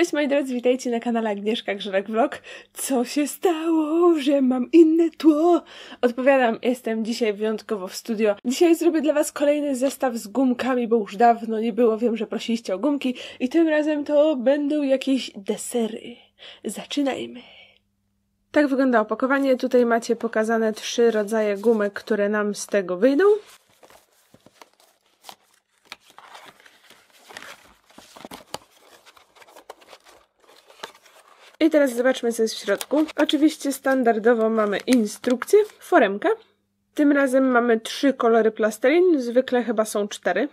Cześć moi drodzy, witajcie na kanale Agnieszka Grzerek Vlog. Co się stało, że mam inne tło? Odpowiadam, jestem dzisiaj wyjątkowo w studio. Dzisiaj zrobię dla was kolejny zestaw z gumkami, bo już dawno nie było, wiem, że prosiliście o gumki i tym razem to będą jakieś desery. Zaczynajmy. Tak wygląda opakowanie. Tutaj macie pokazane trzy rodzaje gumek, które nam z tego wyjdą. I teraz zobaczmy, co jest w środku. Oczywiście standardowo mamy instrukcję, foremkę. Tym razem mamy trzy kolory plastelin, zwykle chyba są cztery.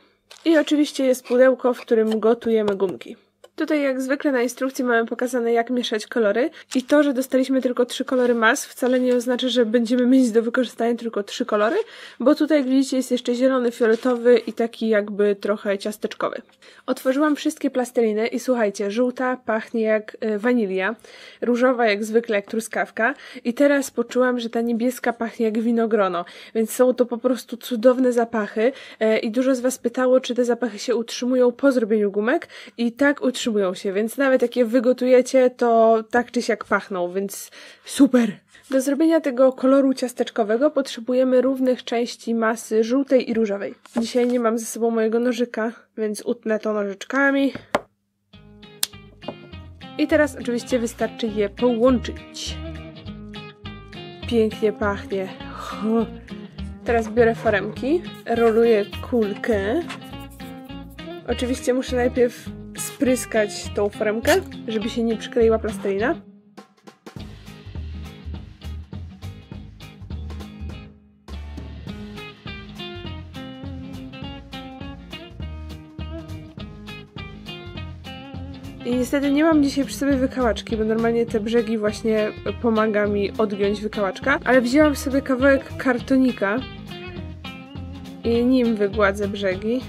I oczywiście jest pudełko, w którym gotujemy gumki. Tutaj jak zwykle na instrukcji mamy pokazane jak mieszać kolory. I to, że dostaliśmy tylko trzy kolory mas wcale nie oznacza, że będziemy mieć do wykorzystania tylko trzy kolory, bo tutaj jak widzicie jest jeszcze zielony, fioletowy i taki jakby trochę ciasteczkowy. Otworzyłam wszystkie plasteliny i słuchajcie, żółta pachnie jak y, wanilia, różowa jak zwykle jak truskawka. I teraz poczułam, że ta niebieska pachnie jak winogrono, więc są to po prostu cudowne zapachy y, i dużo z Was pytało, czy te zapachy się utrzymują po zrobieniu gumek. I tak utrzymują utrzymują się, więc nawet jak je wygotujecie, to tak czy siak pachną, więc super! Do zrobienia tego koloru ciasteczkowego potrzebujemy równych części masy żółtej i różowej. Dzisiaj nie mam ze sobą mojego nożyka, więc utnę to nożyczkami. I teraz oczywiście wystarczy je połączyć. Pięknie pachnie. Teraz biorę foremki, roluję kulkę. Oczywiście muszę najpierw spryskać tą foremkę, żeby się nie przykleiła plastelina. I niestety nie mam dzisiaj przy sobie wykałaczki, bo normalnie te brzegi właśnie pomaga mi odgiąć wykałaczka, ale wzięłam sobie kawałek kartonika i nim wygładzę brzegi.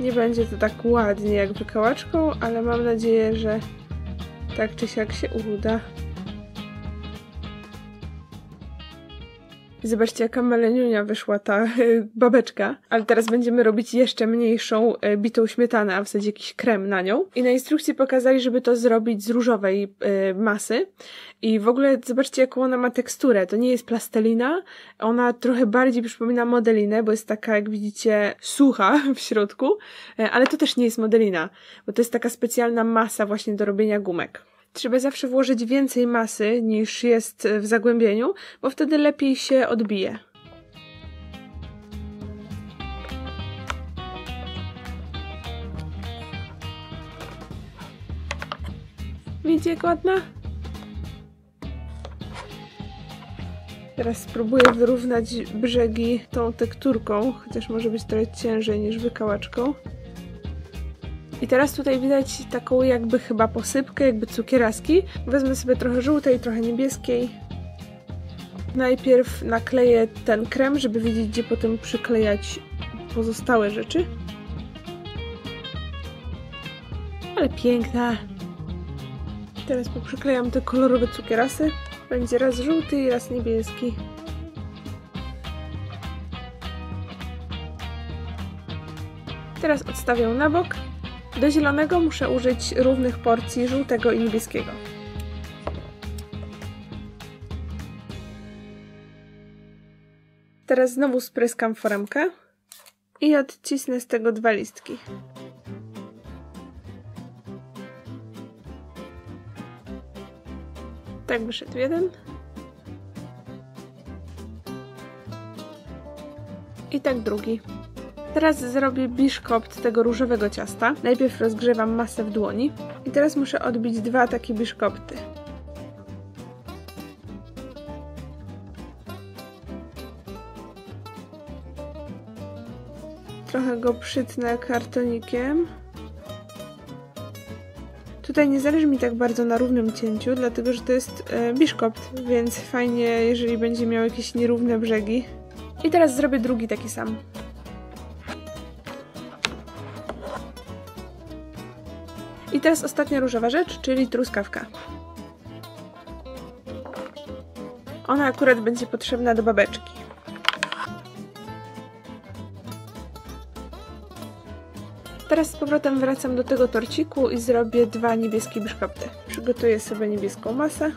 Nie będzie to tak ładnie jak wykałaczką, ale mam nadzieję, że tak czy siak się uda. Zobaczcie, jaka maleniunia wyszła ta babeczka. Ale teraz będziemy robić jeszcze mniejszą e, bitą śmietanę, a w zasadzie jakiś krem na nią. I na instrukcji pokazali, żeby to zrobić z różowej y, masy. I w ogóle zobaczcie, jaką ona ma teksturę. To nie jest plastelina, ona trochę bardziej przypomina modelinę, bo jest taka, jak widzicie, sucha w środku, e, ale to też nie jest modelina, bo to jest taka specjalna masa właśnie do robienia gumek. Trzeba zawsze włożyć więcej masy niż jest w zagłębieniu, bo wtedy lepiej się odbije. Widzicie jak ładna? Teraz spróbuję wyrównać brzegi tą tekturką, chociaż może być trochę ciężej niż wykałaczką. I teraz tutaj widać taką jakby chyba posypkę, jakby cukieraski. Wezmę sobie trochę żółtej, trochę niebieskiej. Najpierw nakleję ten krem, żeby wiedzieć, gdzie potem przyklejać pozostałe rzeczy. Ale piękna. Teraz poprzyklejam te kolorowe cukierasy. Będzie raz żółty i raz niebieski. Teraz odstawię na bok. Do zielonego muszę użyć równych porcji żółtego i niebieskiego. Teraz znowu spryskam foremkę i odcisnę z tego dwa listki. Tak wyszedł jeden. I tak drugi. Teraz zrobię biszkopt tego różowego ciasta. Najpierw rozgrzewam masę w dłoni. I teraz muszę odbić dwa takie biszkopty. Trochę go przytnę kartonikiem. Tutaj nie zależy mi tak bardzo na równym cięciu, dlatego że to jest e, biszkopt, więc fajnie, jeżeli będzie miał jakieś nierówne brzegi. I teraz zrobię drugi taki sam. I teraz ostatnia różowa rzecz, czyli truskawka. Ona akurat będzie potrzebna do babeczki. Teraz z powrotem wracam do tego torciku i zrobię dwa niebieskie biszkopty. Przygotuję sobie niebieską masę.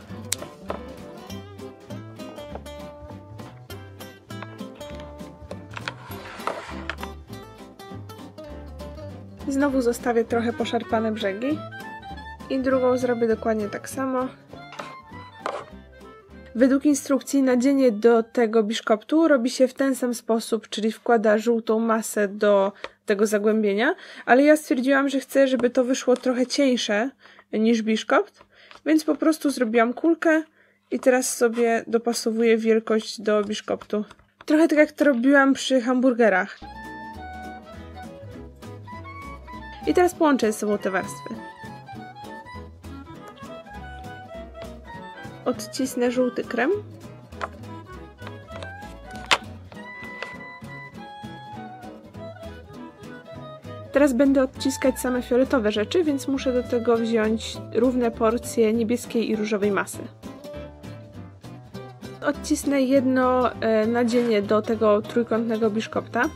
Znowu zostawię trochę poszarpane brzegi. I drugą zrobię dokładnie tak samo. Według instrukcji nadzienie do tego biszkoptu robi się w ten sam sposób, czyli wkłada żółtą masę do tego zagłębienia, ale ja stwierdziłam, że chcę, żeby to wyszło trochę cieńsze niż biszkopt, więc po prostu zrobiłam kulkę i teraz sobie dopasowuję wielkość do biszkoptu. Trochę tak jak to robiłam przy hamburgerach. I teraz połączę ze sobą te warstwy. Odcisnę żółty krem. Teraz będę odciskać same fioletowe rzeczy, więc muszę do tego wziąć równe porcje niebieskiej i różowej masy. Odcisnę jedno e, nadzienie do tego trójkątnego biszkopta.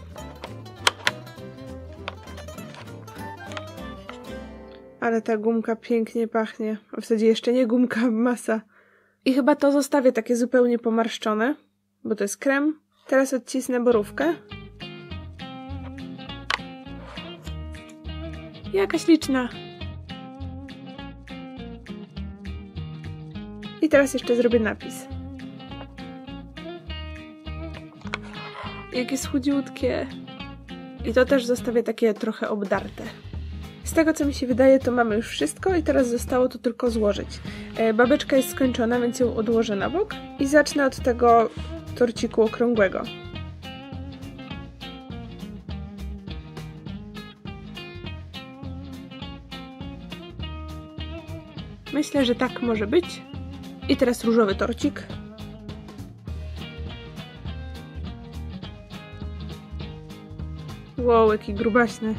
Ale ta gumka pięknie pachnie. W zasadzie jeszcze nie gumka, masa. I chyba to zostawię takie zupełnie pomarszczone, bo to jest krem. Teraz odcisnę borówkę. Jaka śliczna. I teraz jeszcze zrobię napis. Jakie schudziutkie. I to też zostawię takie trochę obdarte. Z tego co mi się wydaje, to mamy już wszystko i teraz zostało to tylko złożyć. E, babeczka jest skończona, więc ją odłożę na bok i zacznę od tego torciku okrągłego. Myślę, że tak może być. I teraz różowy torcik. Wow, jaki grubaśny.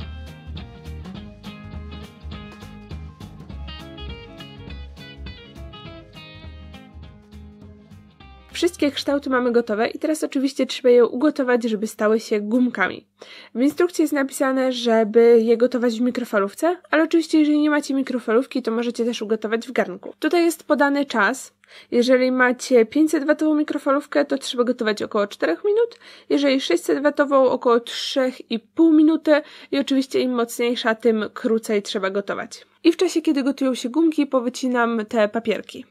Wszystkie kształty mamy gotowe i teraz oczywiście trzeba je ugotować, żeby stały się gumkami. W instrukcji jest napisane, żeby je gotować w mikrofalówce, ale oczywiście jeżeli nie macie mikrofalówki, to możecie też ugotować w garnku. Tutaj jest podany czas. Jeżeli macie 500W mikrofalówkę, to trzeba gotować około 4 minut. Jeżeli 600W około 3,5 minuty i oczywiście im mocniejsza, tym krócej trzeba gotować. I w czasie, kiedy gotują się gumki, powycinam te papierki.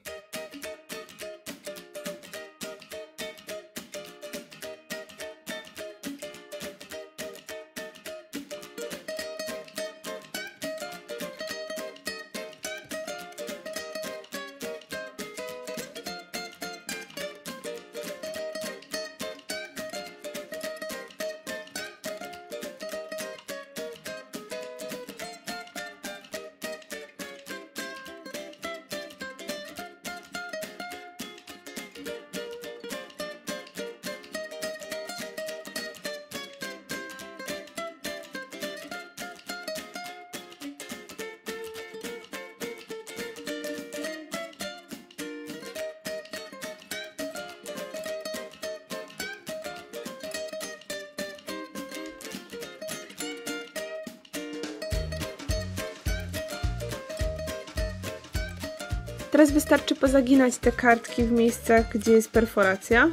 Teraz wystarczy pozaginać te kartki w miejscach, gdzie jest perforacja.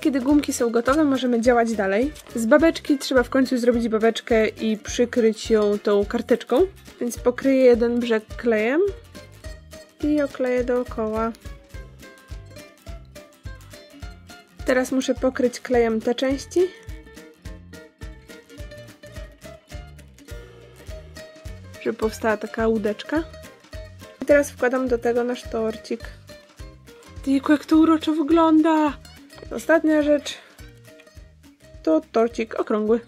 Kiedy gumki są gotowe, możemy działać dalej. Z babeczki trzeba w końcu zrobić babeczkę i przykryć ją tą karteczką. Więc pokryję jeden brzeg klejem i okleję dookoła. Teraz muszę pokryć klejem te części. Żeby powstała taka łódeczka. I teraz wkładam do tego nasz torcik. Tylko jak to uroczo wygląda! Ostatnia rzecz to torcik okrągły.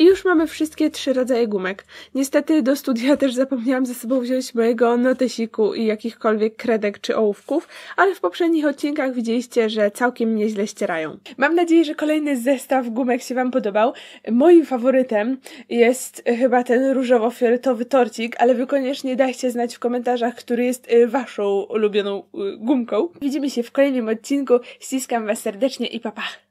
I już mamy wszystkie trzy rodzaje gumek. Niestety do studia też zapomniałam ze sobą wziąć mojego notesiku i jakichkolwiek kredek czy ołówków, ale w poprzednich odcinkach widzieliście, że całkiem nieźle ścierają. Mam nadzieję, że kolejny zestaw gumek się Wam podobał. Moim faworytem jest chyba ten różowo-fioletowy torcik, ale Wy koniecznie dajcie znać w komentarzach, który jest y, Waszą ulubioną y, gumką. Widzimy się w kolejnym odcinku. Ściskam Was serdecznie i papa. Pa.